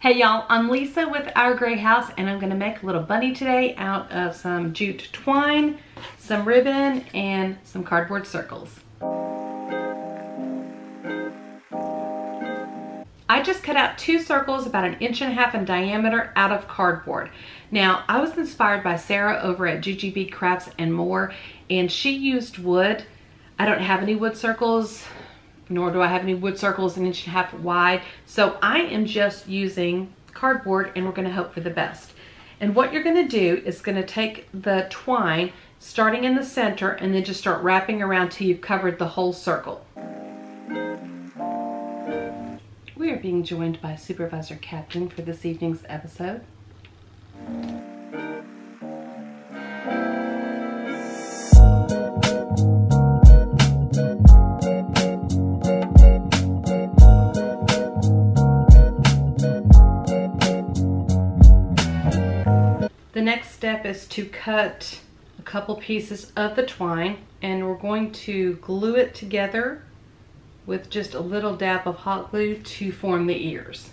Hey y'all, I'm Lisa with Our Gray House and I'm gonna make a little bunny today out of some jute twine, some ribbon, and some cardboard circles. I just cut out two circles about an inch and a half in diameter out of cardboard. Now, I was inspired by Sarah over at Jujubee Crafts and More, and she used wood. I don't have any wood circles, nor do I have any wood circles an inch and a half wide. So I am just using cardboard and we're gonna hope for the best. And what you're gonna do is gonna take the twine, starting in the center, and then just start wrapping around till you've covered the whole circle. We are being joined by Supervisor Captain for this evening's episode. Next step is to cut a couple pieces of the twine and we're going to glue it together with just a little dab of hot glue to form the ears.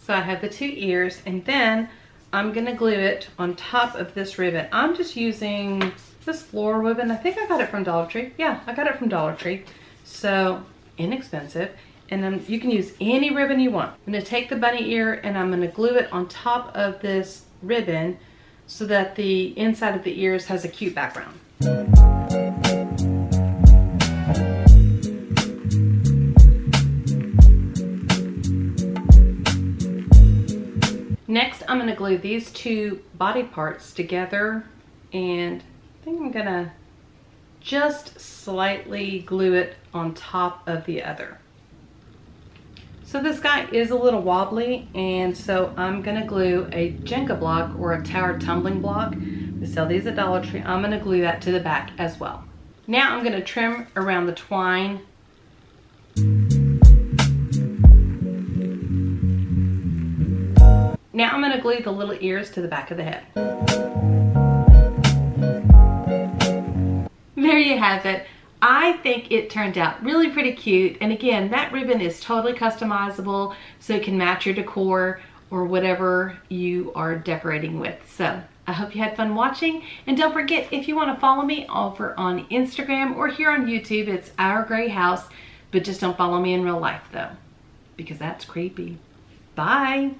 So I have the two ears and then I'm gonna glue it on top of this ribbon. I'm just using this floral ribbon. I think I got it from Dollar Tree. Yeah, I got it from Dollar Tree. So inexpensive. And then you can use any ribbon you want. I'm gonna take the bunny ear and I'm gonna glue it on top of this ribbon so that the inside of the ears has a cute background. Next, I'm gonna glue these two body parts together and I think I'm gonna just slightly glue it on top of the other. So this guy is a little wobbly and so I'm gonna glue a Jenga block or a tower tumbling block. We sell these at Dollar Tree. I'm gonna glue that to the back as well. Now I'm gonna trim around the twine. Now I'm gonna glue the little ears to the back of the head. There you have it. I think it turned out really pretty cute. And again, that ribbon is totally customizable so it can match your decor or whatever you are decorating with. So I hope you had fun watching. And don't forget, if you want to follow me over on Instagram or here on YouTube, it's Our Gray House. But just don't follow me in real life though, because that's creepy. Bye.